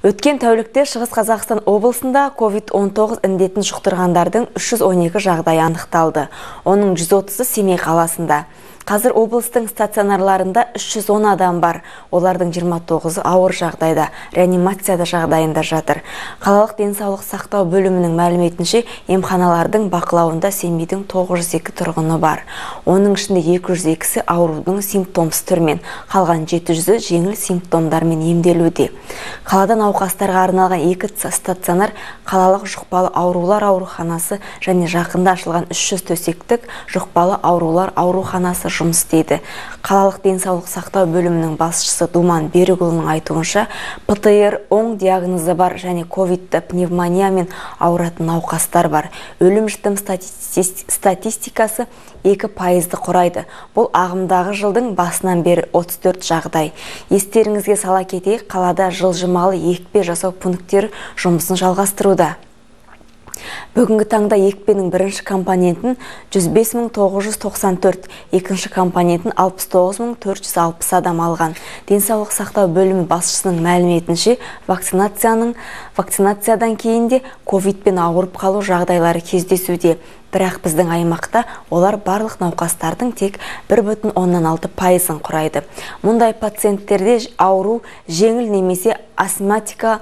Өткен тәулікте Шығыс Қазақстан облысында COVID-19 індетін жұқтырғандардың 312 жағдайы анықталды. Оның 130-ы Семей қаласында. Қазір облыстың стационарларында 310 адам бар. Олардың 29-ы ауыр жағдайда, реанимацияда жағдайында жатыр. Қалалық денсаулық сақтау бөлімінің мәліметінше, емханалардың бақылауында Семейдің 902 тұрғыны бар. Оның ішінде 202-сі аурудың симптомсыз түрмен, қалған 700-і жеңіл симптомдармен емделуде. Қалада науқастарға арналған екі стационар қалалық жұқпалы аурулар ауруханасы және жақында ашылған 300 төсектік жұқпалы аурулар ауруханасы жұмыс істейді. Қалалық денсаулық сақтау бөлімінің басшысы думан берікұлының айтуынша птр оң диагнозы бар және ковидті пневмониямен ауыратын науқастар бар. Өлім жітім статистикасы екі пайызды құрайды. Бұл ағымдағы жылдың басынан бері 34 жағдай. Естеріңізге сала кетейік қалада жылжымалы екпе жасау пункттері жұмысын жалғастыруда. Бүгінгі таңда екпенің бірінші компонентін 105.994, екінші компонентін 69.460 адам алған. Денсаулық сақтау бөлімі басшысының мәліметінше вакцинацияның вакцинациядан кейінде ковидпен ауырып қалу жағдайлары кездесуде. Бірақ біздің аймақта олар барлық науқастардың тек 1,6 пайызын құрайды. Мұндай пациенттерде ауру жеңіл немесе астматика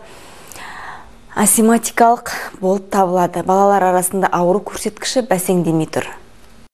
асиматикалық болып табылады. Балалар арасында ауру көрсеткіші бәсеңдемей тұр.